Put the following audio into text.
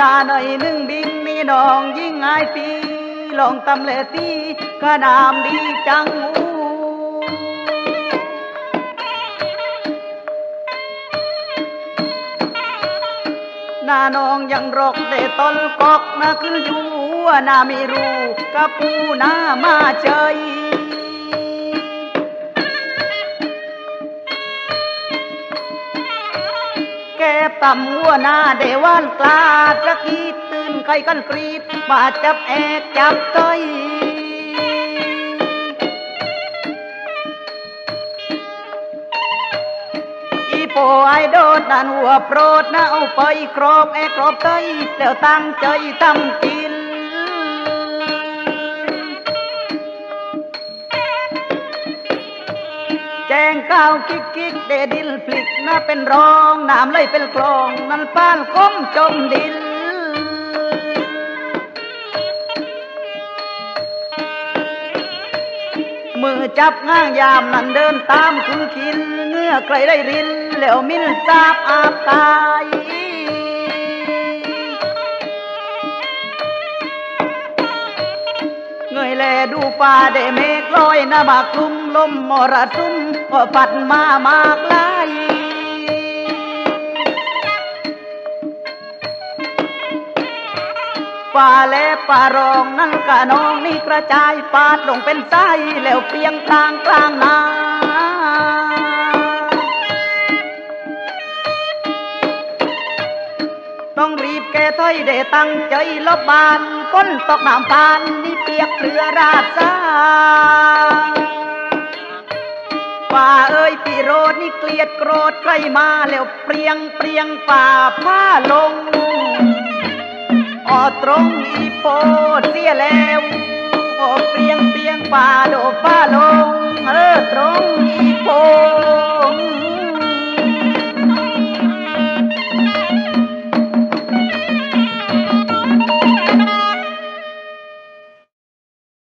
นาหน่อยหนึ่งบิงมีน้องยิ่งไอายปีลองตำเลตีก็นามดีจังอูนาน้องยังรกได้ตนกอกนะคืออยู่นาไม่รู้กับปูนามาเจย บตำหัวหน้าเดวันกลาดระกีตื่นไก่กันกรีดมาจับแอกจับเตยอีโปไอโดดันหัวโปรดนะเอาไปครอบแอกครอบเตยแล้วตั้งใจทำกิน แจงก้าวกิกกิกเดดิลพลิกนะเป็นรองน้ำไหลเป็นคลองนั่นป้านคมจมดินมือจับง่างยามนั่นเดินตามคือคินเงื่อใครได้รินแล้วมินจาบอาบตาย ดูฟ้าได้เมฆลอยน้าบากคลุมลมมรสุมก็ปัดมามากลายฟ้าและป่ารองนั่นกะน้องนี่กระจายปาดลงเป็นไส้แล้วเปียงกลางกลางนาต้องรีบแก้ถ้อยได้ตั้งใจลบบาน ก้นตกน้ำพานนี่เปียกเรือราดซาป่าเอ้ยพี่โรดนี่เกลียดโกรธใครมาแล้วเปรียงเปรียงป่าผ้าลงออตรงอีโปเสียแล้วโอเปรียงเปรียงป่าโดฟ้าลงเออตรงอีโป